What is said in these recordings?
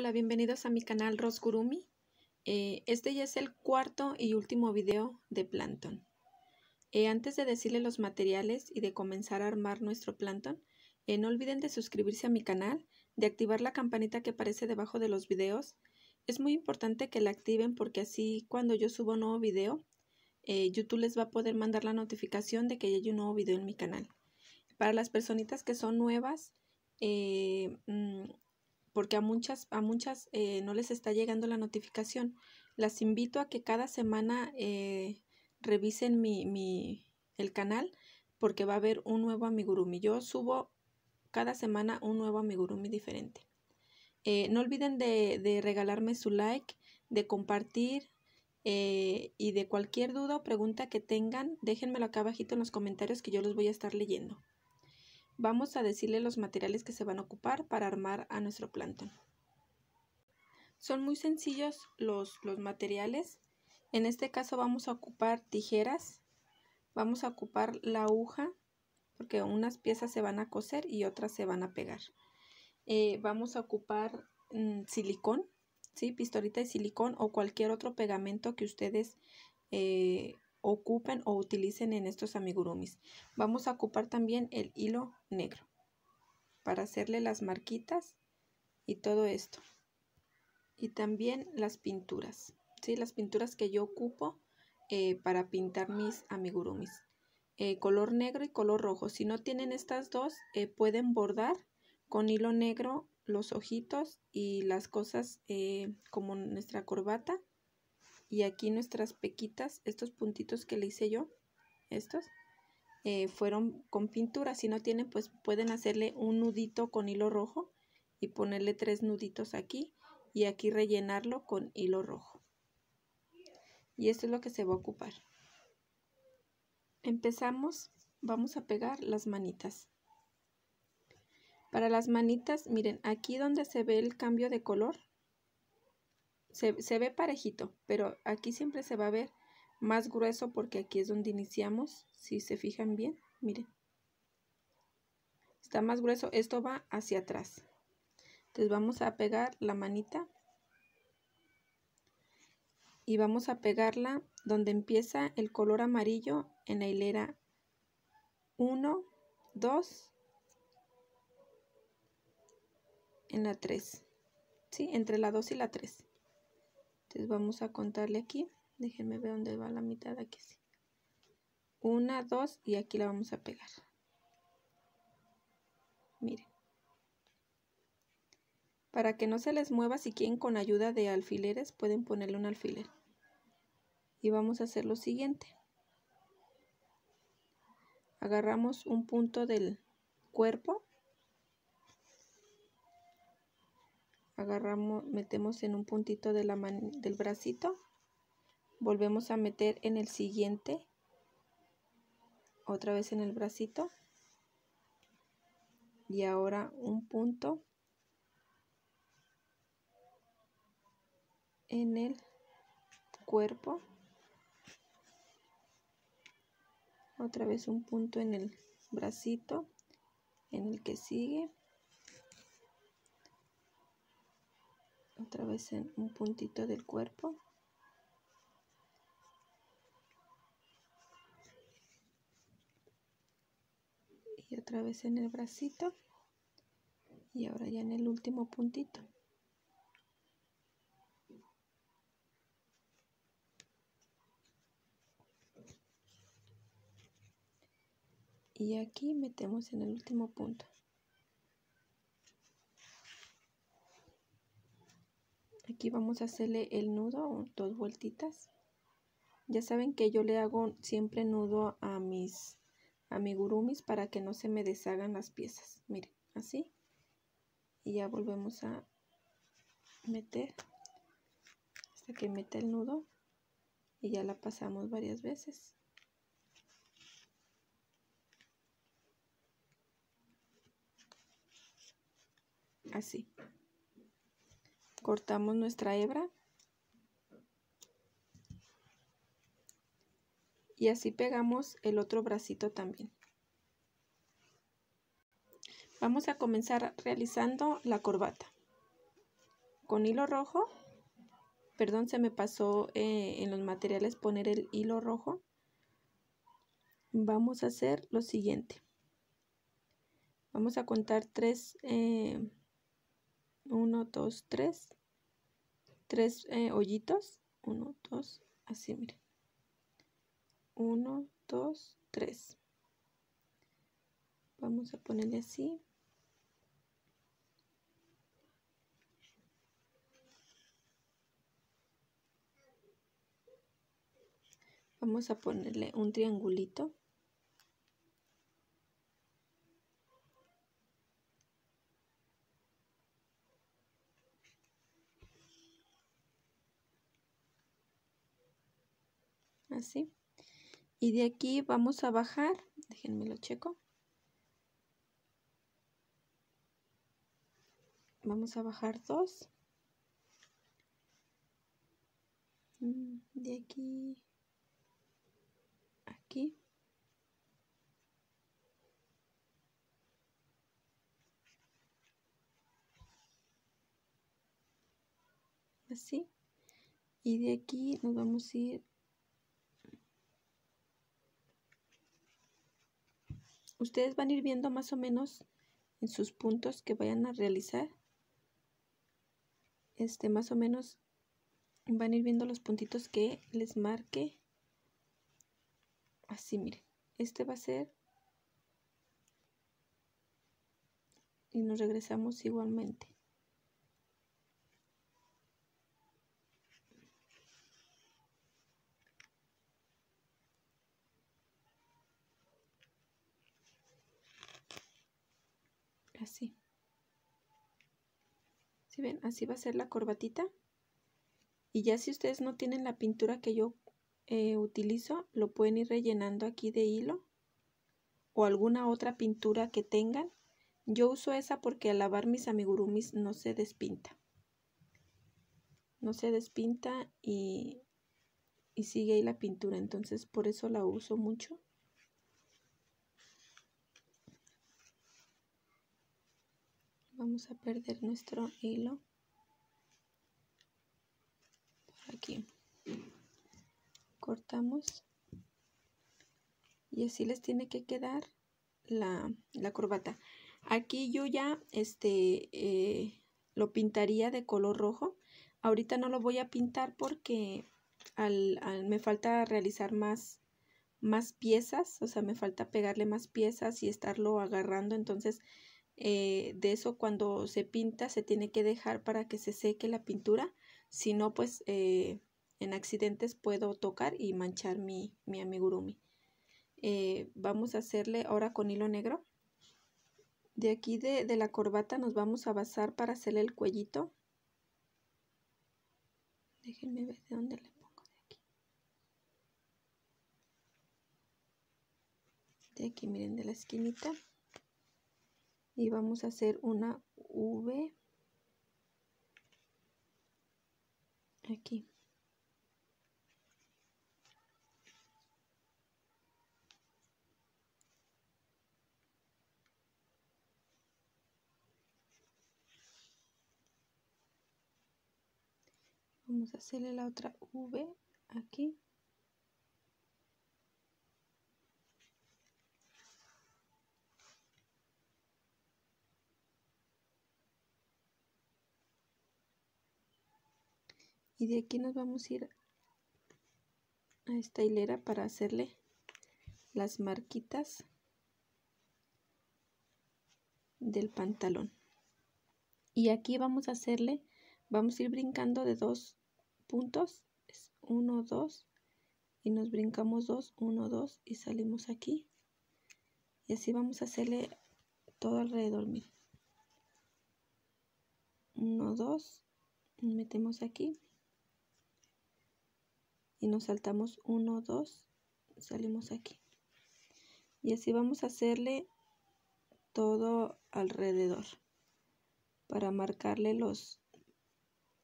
Hola, bienvenidos a mi canal Rosgurumi. Eh, este ya es el cuarto y último video de Plankton. Eh, antes de decirle los materiales y de comenzar a armar nuestro Plankton, eh, no olviden de suscribirse a mi canal, de activar la campanita que aparece debajo de los videos. Es muy importante que la activen porque así cuando yo subo un nuevo video, YouTube les va a poder mandar la notificación de que hay un nuevo video en mi canal. Para las personitas que son nuevas, mm, porque a muchas, a muchas eh, no les está llegando la notificación. Las invito a que cada semana eh, revisen mi, mi, el canal porque va a haber un nuevo amigurumi. Yo subo cada semana un nuevo amigurumi diferente. Eh, no olviden de, de, regalarme su like, de compartir y de cualquier duda o pregunta que tengan, déjenmelo acá abajito en los comentarios que yo los voy a estar leyendo. Vamos a decirle los materiales que se van a ocupar para armar a nuestro plantón. Son muy sencillos los, los materiales. En este caso vamos a ocupar tijeras, vamos a ocupar la aguja, porque unas piezas se van a coser y otras se van a pegar. Eh, vamos a ocupar mm, silicón, ¿sí? pistolita de silicón o cualquier otro pegamento que ustedes eh, ocupen o utilicen en estos amigurumis. Vamos a ocupar también el hilo negro para hacerle las marquitas y todo esto. Y también las pinturas, ¿sí? las pinturas que yo ocupo eh, para pintar mis amigurumis. Eh, color negro y color rojo. Si no tienen estas dos, eh, pueden bordar con hilo negro los ojitos y las cosas como nuestra corbata y aquí nuestras pequitas, estos puntitos que le hice yo, estos, eh, fueron con pintura. Si no tienen, pues pueden hacerle un nudito con hilo rojo y ponerle tres nuditos aquí y aquí rellenarlo con hilo rojo. Y esto es lo que se va a ocupar. Empezamos, vamos a pegar las manitas. Para las manitas, miren, aquí donde se ve el cambio de color, se, ve parejito, pero aquí siempre se va a ver más grueso porque aquí es donde iniciamos, si se fijan bien, miren. Está más grueso, esto va hacia atrás. Entonces vamos a pegar la manita y vamos a pegarla donde empieza el color amarillo en la hilera 1, 2, en la 3, ¿sí? Entre la 2 y la 3. Entonces vamos a contarle aquí. Déjenme ver dónde va la mitad aquí. Sí. Una, dos y aquí la vamos a pegar. Miren. Para que no se les mueva, si quieren con ayuda de alfileres, pueden ponerle un alfiler. Y vamos a hacer lo siguiente. Agarramos un punto del cuerpo agarramos, metemos en un puntito de la del bracito, volvemos a meter en el siguiente, otra vez en el bracito, y ahora un punto en el cuerpo, otra vez un punto en el bracito, en el que sigue, otra vez en un puntito del cuerpo. Y otra vez en el bracito. Y ahora ya en el último puntito. Y aquí metemos en el último punto. Aquí vamos a hacerle el nudo dos vueltitas. Ya saben que yo le hago siempre nudo a mis amigurumis para que no se me deshagan las piezas. Miren así. Y ya volvemos a meter hasta que mete el nudo. Y ya la pasamos varias veces. Así cortamos nuestra hebra y así pegamos el otro bracito también. Vamos a comenzar realizando la corbata. con hilo rojo, perdón, se me pasó eh, en los materiales poner el hilo rojo. Vamos a hacer lo siguiente. Vamos a contar tres, eh, uno, dos, tres, tres eh, hoyitos, uno, dos, así, miren. Uno, dos, tres. Vamos a ponerle así. Vamos a ponerle un triangulito. Así. Y de aquí vamos a bajar, déjenme lo checo. Vamos a bajar dos. Mm, de aquí aquí. Así. Y de aquí nos vamos a ir ustedes van a ir viendo más o menos en sus puntos que vayan a realizar. Este más o menos van a ir viendo los puntitos que les marque. Así miren este va a ser. Y nos regresamos igualmente así si ven así va a ser la corbatita y ya si ustedes no tienen la pintura que yo eh, utilizo lo pueden ir rellenando aquí de hilo o alguna otra pintura que tengan. Yo uso esa porque al lavar mis amigurumis no se despinta. No se despinta y, y sigue ahí la pintura, entonces por eso la uso mucho. Vamos a perder nuestro hilo por cortamos. Y así les tiene que quedar la, corbata. Aquí yo ya este eh, lo pintaría de color rojo. Ahorita no lo voy a pintar porque al, me falta realizar más más piezas. O sea me falta pegarle más piezas y estarlo agarrando. Entonces eh, de eso cuando se pinta se tiene que dejar para que se seque la pintura si no pues eh, en accidentes puedo tocar y manchar mi, mi amigurumi. Eh, vamos a hacerle ahora con hilo negro. De aquí de, de, la corbata nos vamos a basar para hacerle el cuellito. Déjenme ver de dónde le pongo de aquí. De aquí miren de la esquinita. Y vamos a hacer una V. Aquí. vamos a hacerle la otra V aquí y de aquí nos vamos a ir a esta hilera para hacerle las marquitas del pantalón y aquí vamos a hacerle vamos a ir brincando de dos puntos, es 1, 2 y nos brincamos 2, 1, 2 y salimos aquí. Y así vamos a hacerle todo alrededor, miren. 1, 2, metemos aquí y nos saltamos 1, 2, salimos aquí. Y así vamos a hacerle todo alrededor para marcarle los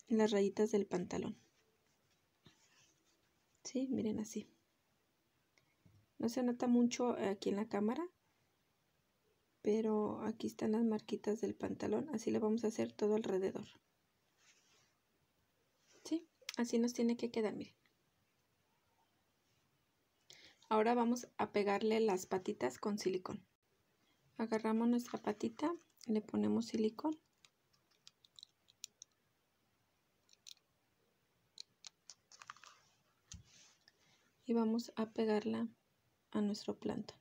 las rayitas del pantalón. Sí, miren así. No se nota mucho aquí en la cámara, pero aquí están las marquitas del pantalón. Así le vamos a hacer todo alrededor. Así nos tiene que quedar, miren. Ahora vamos a pegarle las patitas con silicón. Agarramos nuestra patita, le ponemos silicón. Y vamos a pegarla a nuestro planta.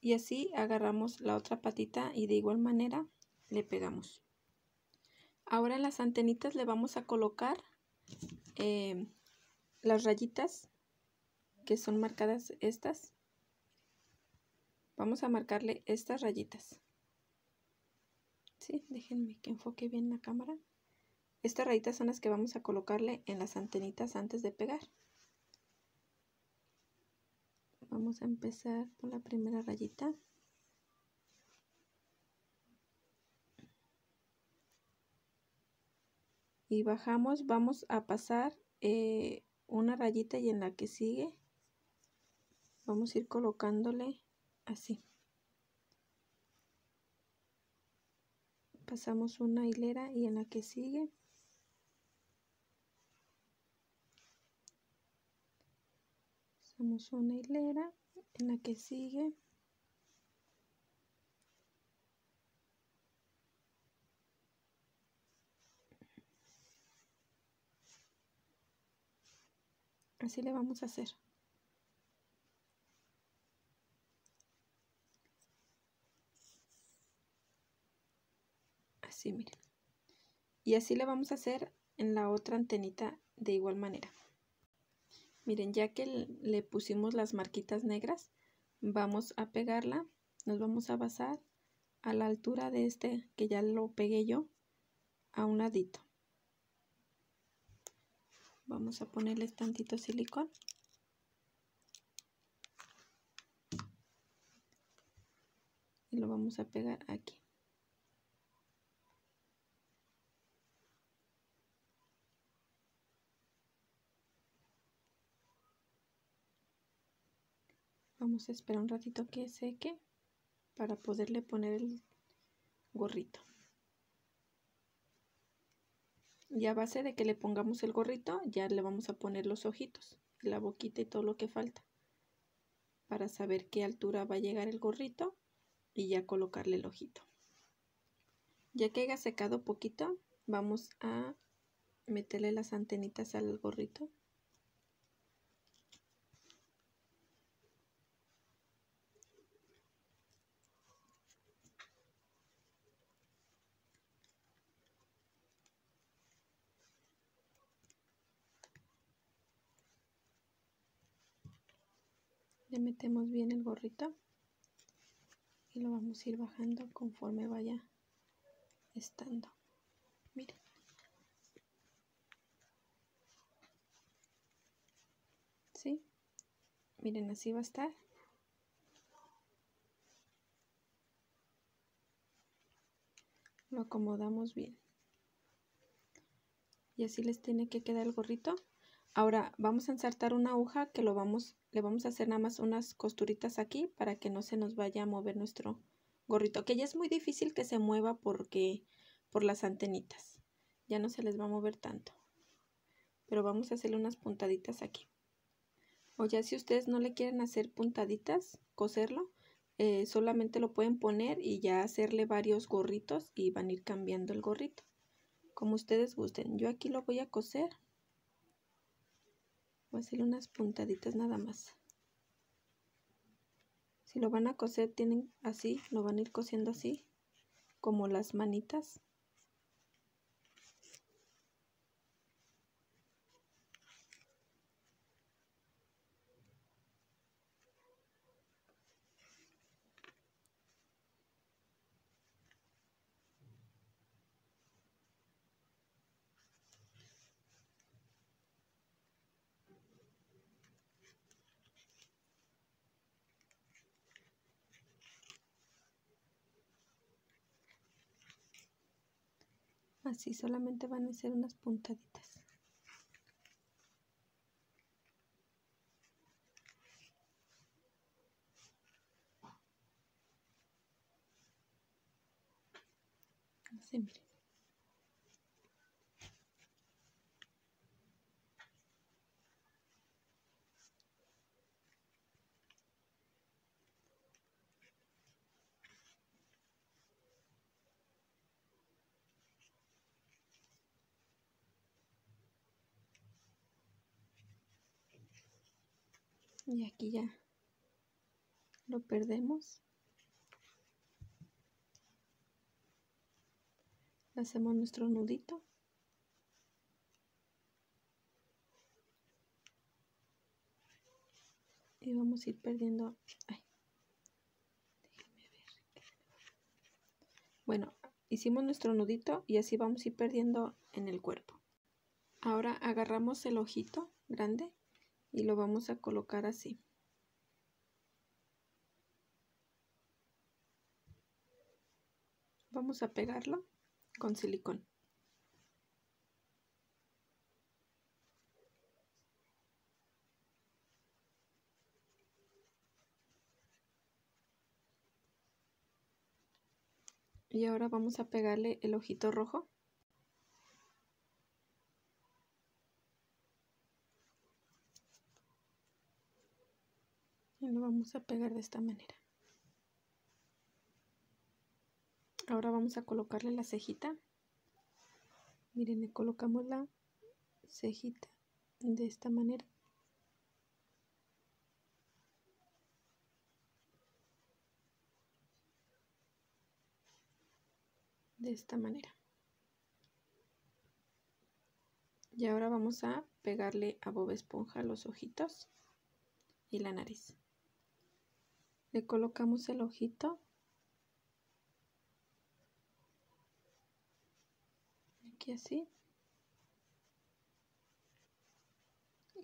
Y así agarramos la otra patita y de igual manera le pegamos. Ahora las antenitas le vamos a colocar eh, las rayitas que son marcadas estas. Vamos a marcarle estas rayitas. Sí, déjenme que enfoque bien la cámara. Estas rayitas son las que vamos a colocarle en las antenitas antes de pegar. Vamos a empezar por la primera rayita. Y bajamos, vamos a pasar eh, una rayita y en la que sigue vamos a ir colocándole así. Pasamos una hilera y en la que sigue Hacemos una hilera en la que sigue así le vamos a hacer. Así miren. Y así le vamos a hacer en la otra antenita de igual manera. Miren, ya que le pusimos las marquitas negras, vamos a pegarla, nos vamos a basar a la altura de este que ya lo pegué yo, a un ladito. Vamos a ponerle tantito silicón. Y lo vamos a pegar aquí. Vamos a esperar un ratito que seque para poderle poner el gorrito. Y a base de que le pongamos el gorrito, ya le vamos a poner los ojitos, la boquita y todo lo que falta. Para saber qué altura va a llegar el gorrito y ya colocarle el ojito. Ya que haya secado poquito, vamos a meterle las antenitas al gorrito. Metemos bien el gorrito y lo vamos a ir bajando conforme vaya estando. Miren. ¿Sí? miren así va a estar. Lo acomodamos bien. Y así les tiene que quedar el gorrito Ahora vamos a ensartar una aguja que lo vamos, le vamos a hacer nada más unas costuritas aquí para que no se nos vaya a mover nuestro gorrito, que ya es muy difícil que se mueva porque por las antenitas. Ya no se les va a mover tanto. Pero vamos a hacerle unas puntaditas aquí. O ya si ustedes no le quieren hacer puntaditas, coserlo, eh, solamente lo pueden poner y ya hacerle varios gorritos y van a ir cambiando el gorrito. Como ustedes gusten. Yo aquí lo voy a coser voy a hacerle unas puntaditas nada más. Si lo van a coser tienen así lo van a ir cosiendo así como las manitas así solamente van a ser unas puntaditas. Y aquí ya lo perdemos. Hacemos nuestro nudito. Y vamos a ir perdiendo. Bueno hicimos nuestro nudito y así vamos a ir perdiendo en el cuerpo. Ahora agarramos el ojito grande y lo vamos a colocar así. Vamos a pegarlo con silicón. Y ahora vamos a pegarle el ojito rojo. Y lo vamos a pegar de esta manera. Ahora vamos a colocarle la cejita. Miren le colocamos la cejita de esta manera. De esta manera. Y ahora vamos a pegarle a Bob Esponja los ojitos y la nariz le colocamos el ojito. Aquí así.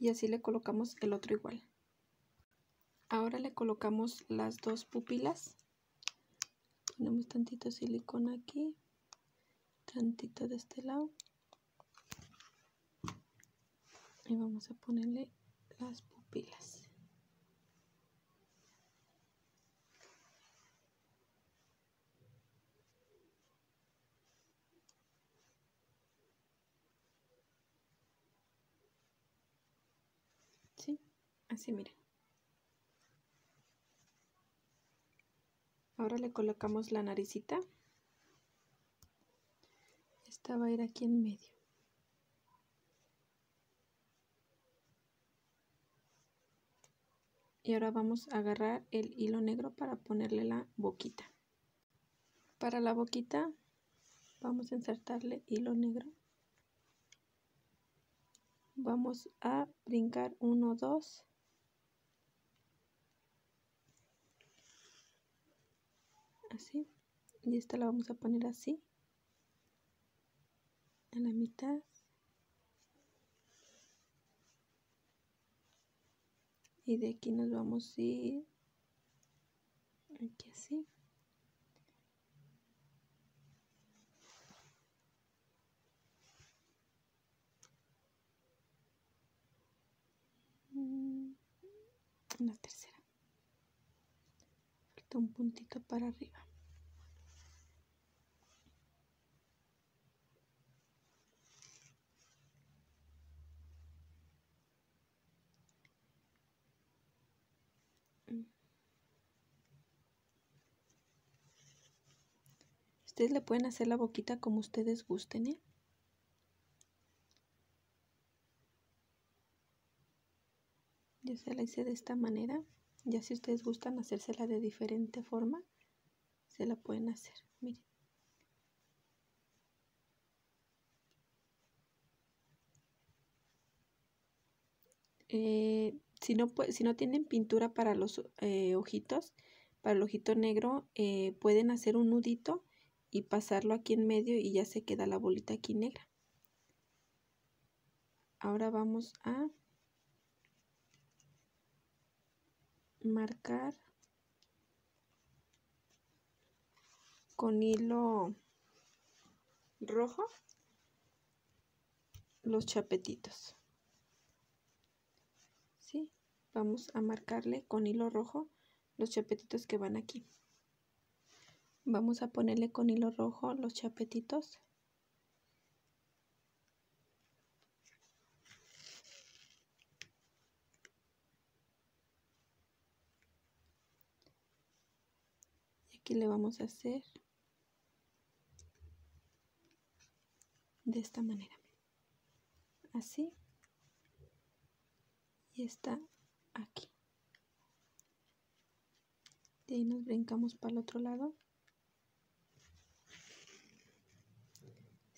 Y así le colocamos el otro igual. Ahora le colocamos las dos pupilas. Ponemos tantito silicona aquí tantito de este lado. Y vamos a ponerle las pupilas así miren ahora le colocamos la naricita. Esta va a ir aquí en medio. Y ahora vamos a agarrar el hilo negro para ponerle la boquita. Para la boquita vamos a insertarle hilo negro. Vamos a brincar 1 2 así. Y esta la vamos a poner así. A la mitad. Y de aquí nos vamos a ir aquí así. La tercera un puntito para arriba Ustedes le pueden hacer la boquita como ustedes gusten, ¿eh? Yo se la hice de esta manera. Ya si ustedes gustan hacérsela de diferente forma, se la pueden hacer. Miren. Eh, si, no, si no tienen pintura para los eh, ojitos, para el ojito negro, eh, pueden hacer un nudito y pasarlo aquí en medio y ya se queda la bolita aquí negra. Ahora vamos a marcar con hilo rojo los chapetitos. ¿Sí? Vamos a marcarle con hilo rojo los chapetitos que van aquí Vamos a ponerle con hilo rojo los chapetitos. Aquí le vamos a hacer de esta manera. Así. Y está aquí. De ahí nos brincamos para el otro lado.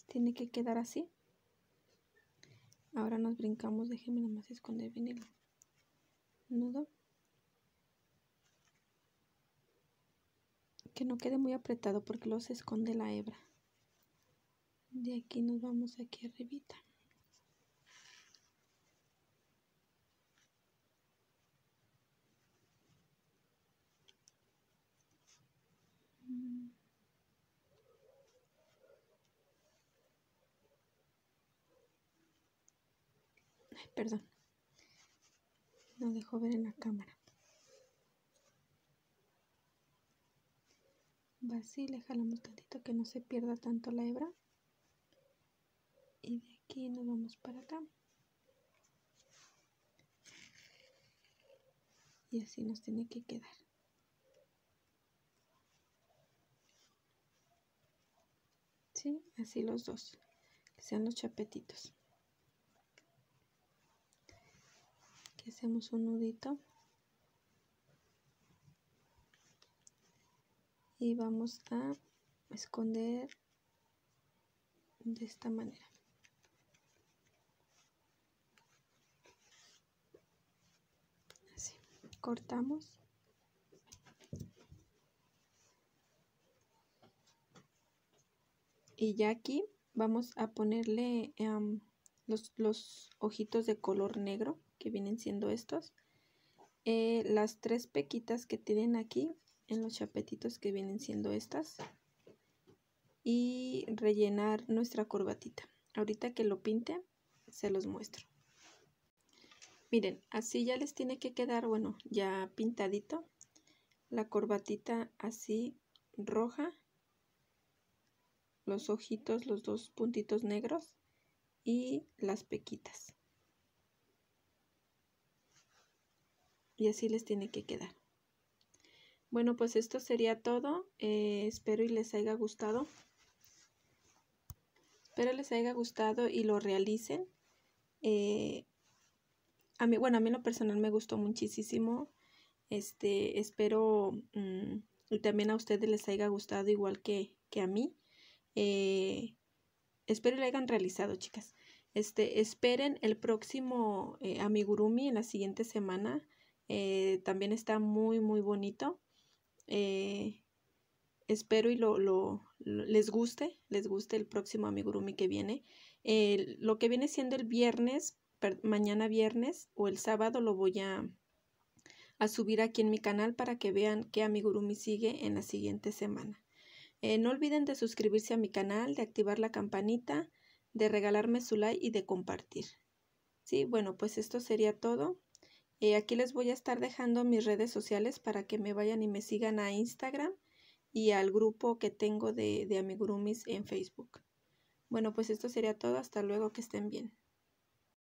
Tiene que quedar así. Ahora nos brincamos, déjenme nomás esconder bien el nudo. Que no quede muy apretado porque luego se esconde la hebra. De aquí nos vamos aquí arribita. perdón. No dejo ver en la cámara. Así, le jalamos tantito que no se pierda tanto la hebra. Y de aquí nos vamos para acá. Y así nos tiene que quedar. ¿Sí? Así los dos. Que sean los chapetitos. hacemos un nudito y vamos a esconder de esta manera así cortamos y ya aquí vamos a ponerle em, los, los ojitos de color negro que vienen siendo estos. Eh, las tres pequitas que tienen aquí en los chapetitos que vienen siendo estas. Y rellenar nuestra corbatita. Ahorita que lo pinte, se los muestro. Miren, así ya les tiene que quedar, bueno, ya pintadito. La corbatita así roja. Los ojitos, los dos puntitos negros. Y las pequitas. y así les tiene que quedar. Bueno, pues esto sería todo. Eh, espero y les haya gustado. Espero les haya gustado y lo realicen. Eh, a mí, bueno, a mí en lo personal me gustó muchísimo. Este, espero mm, y también a ustedes les haya gustado igual que, que a mí. Eh, espero lo hayan realizado, chicas. Este, esperen el próximo amigurumi en la siguiente semana. Eh, también está muy, muy bonito. Eh, espero y lo, lo, les guste, les guste el próximo amigurumi que viene. lo que viene siendo el viernes, mañana viernes o el sábado lo voy a, a, subir aquí en mi canal para que vean qué amigurumi sigue en la siguiente semana. Eh, no olviden de suscribirse a mi canal, de activar la campanita, de regalarme su like y de compartir. Sí, bueno, pues esto sería todo. Eh, aquí les voy a estar dejando mis redes sociales para que me vayan y me sigan a Instagram y al grupo que tengo de, de amigurumis en Facebook. Bueno, pues esto sería todo. Hasta luego, que estén bien.